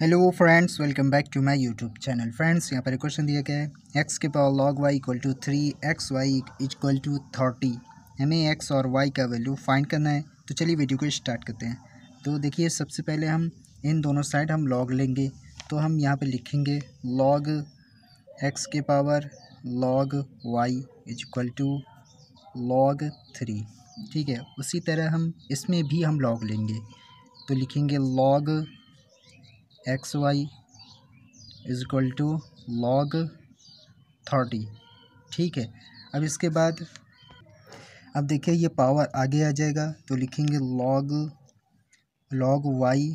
Hello friends welcome back to my YouTube channel friends यहाँ पर एक क्वेश्चन दिया गया है. एक्स के power log Y equal to three X Y equal to thirty हमें एक्स और वाई का वैल्यू फाइंड करना है. तो चलिए वीडियो को स्टार्ट करते हैं. तो देखिए, सबसे पहले हम इन दोनों साइड हम लॉग लेंगे. तो हम यहाँ पर लिखेंगे लॉग एक्स के power log Y equal to log three ठीक है? उसी तरह हम इसमें भी हम लॉग लेंगे. तो लिखेंगे log X Y is equal to log thirty ठीक है? अब इसके बाद, अब देखिए ये पावर आगे आ जाएगा तो लिखेंगे log log Y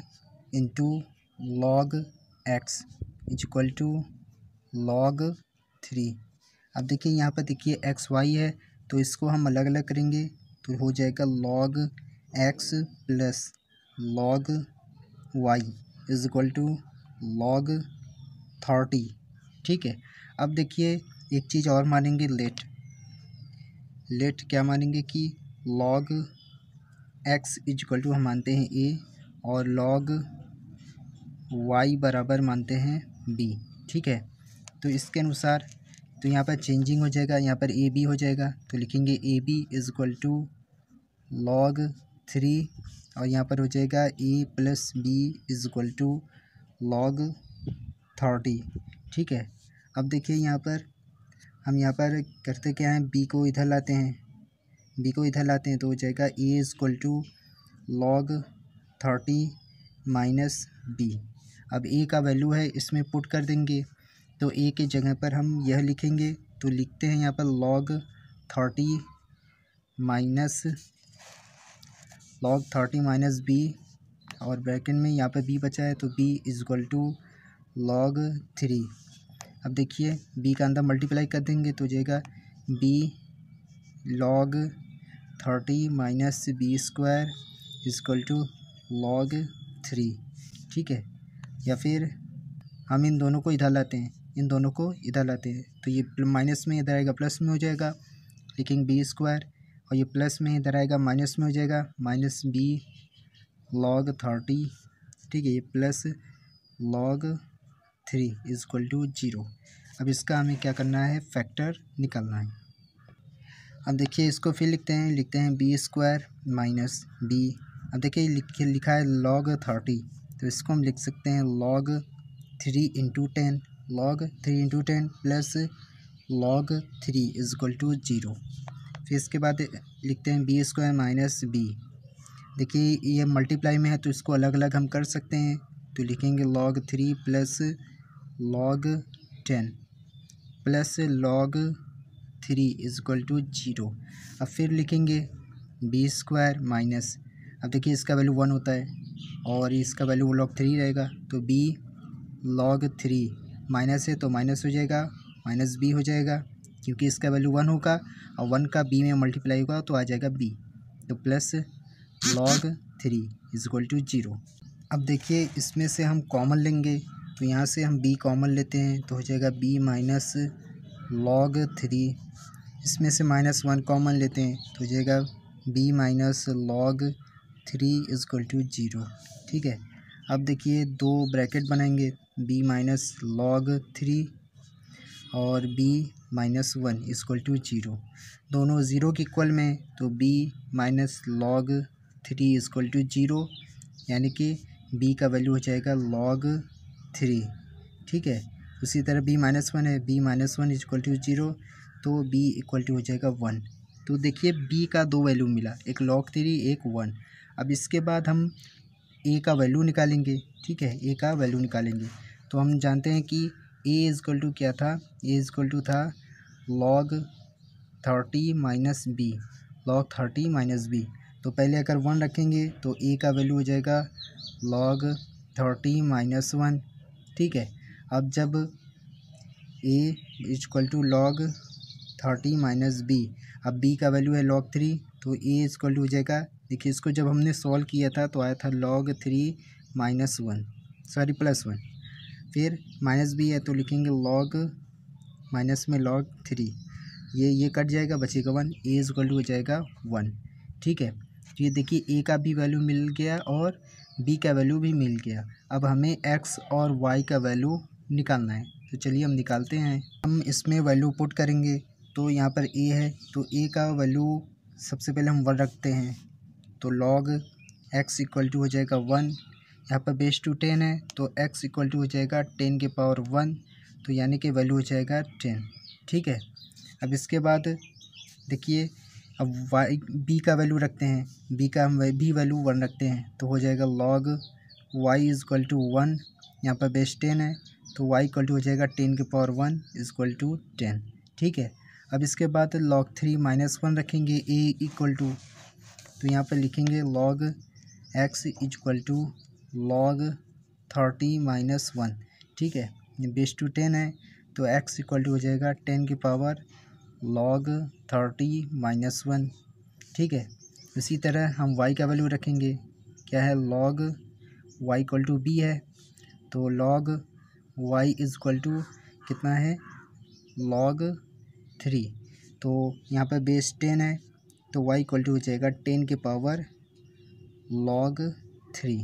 into log X is equal to log three अब देखिए यहाँ पर देखिए एक्स वाई है तो इसको हम अलग अलग करेंगे तो हो जाएगा log X plus log Y is equal to log thirty, ठीक है? अब देखिए, एक चीज़ और मानेंगे लेट। लेट क्या मानेंगे कि log X is equal to, हम मानते हैं ए और लॉग वाई बराबर मानते हैं बी ठीक है? तो इसके अनुसार तो यहाँ पर चेंजिंग हो जाएगा, यहाँ पर ए बी हो जाएगा तो लिखेंगे A B is equal to log three और यहाँ पर हो जाएगा A plus B is equal to log thirty, ठीक है? अब देखिए यहाँ पर हम यहाँ पर करते क्या हैं? बी को इधर लाते हैं, बी को इधर लाते हैं तो हो जाएगा A is equal to log thirty minus B. अब ए का वैल्यू है, इसमें पुट कर देंगे तो ए के जगह पर हम यह लिखेंगे तो लिखते हैं यहाँ पर log thirty minus log thirty minus B और ब्रैकेट में यहाँ पर बी बचा है तो B is equal to log three अब देखिए बी का अंदर मल्टीप्लाई कर देंगे तो जाएगा B log thirty minus B square is equal to log three ठीक है? या फिर हम इन दोनों को इधर लाते हैं, इन दोनों को इधर लाते हैं तो ये माइनस में इधर आएगा प्लस में हो जाएगा लेकिन बी स्क्वायर और ये प्लस में इधर आएगा, माइनस में हो जाएगा, माइनस बी लॉग थर्टी, ठीक है, ये plus log three is equal to zero अब इसका हमें क्या करना है? फैक्टर निकालना है। अब देखिए, इसको फिर लिखते हैं लिखते हैं बी स्क्वायर माइनस बी अब देखिए, लिख लिखा है लॉग थर्टी तो इसको हम लिख सकते हैं log three into ten log three into ten plus log three is equal to zero फिर इसके बाद लिखते हैं बी स्क्वायर माइनस बी। देखिए, ये मल्टीप्लाई में है तो इसको अलग अलग हम कर सकते हैं। तो लिखेंगे log three plus log ten plus log three is equal to zero अब फिर लिखेंगे बी स्क्वायर माइनस अब देखिए, इसका वैल्यू वन होता है और इसका वैल्यू लॉग थ्री रहेगा। तो बी लॉग थ्री माइनस है तो माइनस हो जाएगा माइनस बी हो जाएगा। क्योंकि इसका वैल्यू वन होगा और वन का बी में मल्टीप्लाई होगा तो आ जाएगा बी तो plus log three is equal to zero अब देखिए, इसमें से हम कॉमन लेंगे। तो यहाँ से हम बी कॉमन लेते हैं तो हो जाएगा बी माइनस लॉग थ्री इसमें से माइनस वन कॉमन लेते हैं तो हो जाएगा B minus log three is equal to zero ठीक है? अब देखिए, दो ब्रैकेट बनाएँगे। बी माइनस लॉग थ्री और B minus one equal to zero दोनों ज़ीरो के इक्वल में तो B minus log three equal to zero यानी कि बी का वैल्यू हो जाएगा लॉग थ्री ठीक है? उसी तरह बी माइनस वन है B minus one equal to zero तो बी इक्वल टू हो जाएगा वन तो देखिए बी का दो वैल्यू मिला, एक लॉग थ्री एक वन अब इसके बाद हम ए का वैल्यू निकालेंगे, ठीक है? ए का वैल्यू निकालेंगे. तो हम जानते हैं कि ए इज़क्वल टू क्या था? ए इज़क्वल टू था log thirty minus B log thirty minus B तो पहले अगर वन रखेंगे तो ए का वैल्यू हो जाएगा लॉग थर्टी माइनस वन ठीक है? अब जब A is equal to log thirty minus B अब बी का वैल्यू है लॉग थ्री तो ए इजक्वल टू हो जाएगा। देखिए, इसको जब हमने सॉल्व किया था तो आया था log three minus one sorry plus one फिर माइनस भी है तो लिखेंगे लॉग माइनस में लॉग थ्री ये ये कट जाएगा, बचेगा one A is equal to हो जाएगा वन ठीक है? तो ये देखिए ए का भी वैल्यू मिल गया और बी का वैल्यू भी मिल गया। अब हमें एक्स और वाई का वैल्यू निकालना है। तो चलिए हम निकालते हैं। हम इसमें वैल्यू पुट करेंगे। तो यहाँ पर ए है। तो ए का वैल्यू सबसे पहले हम वन रखते हैं। तो लॉग एक्स इक्वल टू हो जाएगा वन यहाँ पर बेस टू टेन है तो एक्स इक्वल टू हो जाएगा टेन के पावर वन तो यानी कि वैल्यू हो जाएगा टेन, ठीक है? अब इसके बाद देखिए, अब वाई बी का वैल्यू रखते हैं बी का हम भी वैल्यू वन रखते हैं तो हो जाएगा log Y is equal to one यहाँ पर बेस टेन है तो वाई इक्वल टू हो जाएगा टेन के power one is equal to ten, ठीक है? अब इसके बाद लॉग थ्री माइनस वन रखेंगे ए इक्वल टू तो यहाँ पर लिखेंगे log X equal to log thirty minus one ठीक है? बेस टू टेन है तो एक्स इक्वल टू हो जाएगा टेन की power log thirty minus one ठीक है? इसी तरह हम वाई का वैल्यू रखेंगे। क्या है? Log Y equal to B है। तो log Y is equal to कितना है? लॉग थ्री तो यहाँ पर बेस टेन है तो वाई इक्वल टू हो जाएगा टेन के पावर लॉग थ्री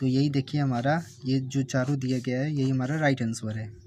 तो यही देखिए हमारा, ये जो चारों दिया गया है, यही हमारा राइट आंसर है।